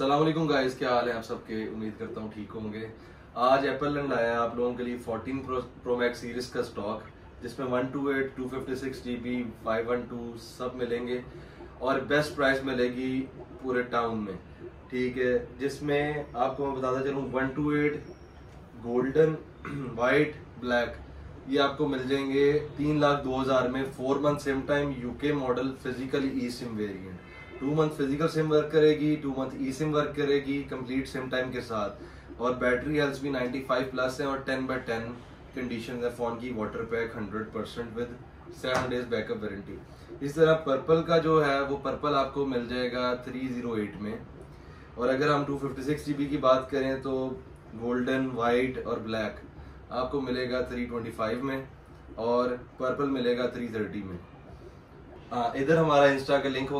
Aslam guys क्या हाल है आप सबके? उम्मीद करता हूँ ठीक होंगे। आज एप्पल ने लाया आप लोगों के लिए 14 प्रो मैक्स सीरीज़ का स्टॉक जिसमें 128, 256 जीबी 512 सब मिलेंगे और बेस्ट प्राइस मिलेगी पूरे टाउन में। ठीक है जिसमें आपको मैं बताता चलूँ 128 गोल्डन वाइट ब्लैक ये आपको मिल जाएँगे तीन लाख दो हज़ार में four month same time UK model physically e SIM variant two month physical SIM work करेगी two month e SIM work करेगी कंप्लीट सिम टाइम के साथ। और बैटरी हेल्थ भी 95 प्लस है और 10 बाय 10 कंडीशन है फ़ोन की water pack 100 percent with seven days backup warranty इस तरह पर्पल का जो है, वो पर्पल आपको मिल जाएगा 308 में। और अगर हम 256 जीबी की बात करें तो गोल्डन वाइट और ब्लैक आपको मिलेगा 325 में और पर्पल मिलेगा 330 में। हाँ इधर हमारा इंस्टा का लिंक